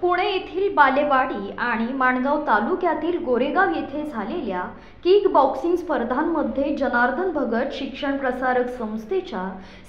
पुणे येथील बालेवाडी आणि माणगाव तालुक्यातील गोरेगाव येथे झालेल्या किक बॉक्सिंग स्पर्धांमध्ये जनार्दन भगत शिक्षण प्रसारक संस्थेच्या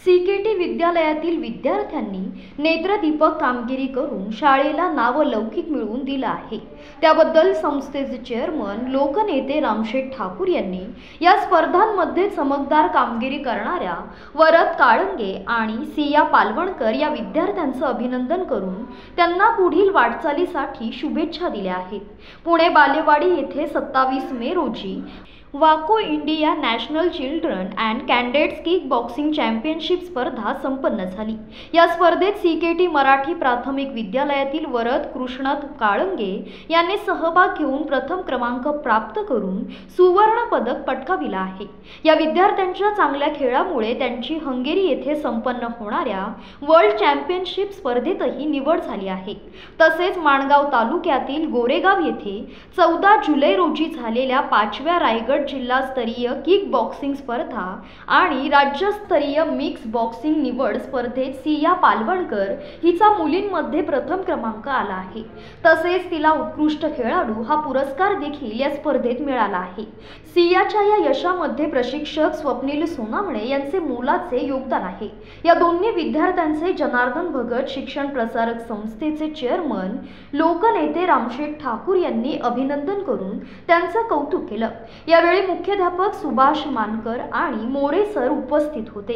सी के टी विद्यालयातील विद्यार्थ्यांनी नेत्रदीपक कामगिरी करून शाळेला नावलौकिक मिळवून दिलं आहे. त्याबद्दल संस्थेचे चेअरमन लोकनेते रामशेठ ठाकूर यांनी या स्पर्धांमध्ये चमकदार कामगिरी करणाऱ्या वरद काळंगे आणि सिया पालवणकर या विद्यार्थ्यांचं अभिनंदन करून त्यांना पुढील वाटचालीसाठी शुभेच्छा दिल्या आहेत. पुणे बालेवाडी येथे सत्तावीस मे रोजी वाको India national children and cadets kickboxing championship स्पर्धा संपन्न झाली. या स्पर्धेत सी के टी मराठी प्राथमिक विद्यालयातील वरद कृष्णात काळंगे यांनी सहभाग घेऊन प्रथम क्रमांक प्राप्त करून सुवर्ण पदक पटकाविला आहे. या विद्यार्थ्यांच्या चांगल्या खेळामुळे त्यांची हंगेरी येथे संपन्न होणाऱ्या वर्ल्ड चॅम्पियनशिप स्पर्धेतही निवड झाली आहे. तसेच माणगाव तालुक्यातील गोरेगाव येथे चौदा जुलै रोजी झालेल्या पाचव्या रायगड जिल्हास्तरीय किक बॉक्सिंग स्पर्धा आणि राज्यस्तरीय मिक्स बॉक्सिंग निवड स्पर्धेत सिया पालवणकर हिचा मुलींमध्ये प्रथम क्रमांक आला आहे. तसेच तिला उत्कृष्ट खेळाडू हा पुरस्कार देखील या स्पर्धेत मिळाला आहे. सियाच्या या यशामध्ये प्रशिक्षक स्वप्नील सोनावणे यांचे मोलाचे योगदान आहे. या दोन्ही विद्यार्थ्यांचे जनार्दन भगत शिक्षण प्रसारक संस्थेचे चेअरमन लोकनेते रामशेठ ठाकूर यांनी अभिनंदन करून त्यांचं कौतुक केलं. यावेळी मुख्याध्यापक सुभाष मानकर आणि मोरे सर उपस्थित होते.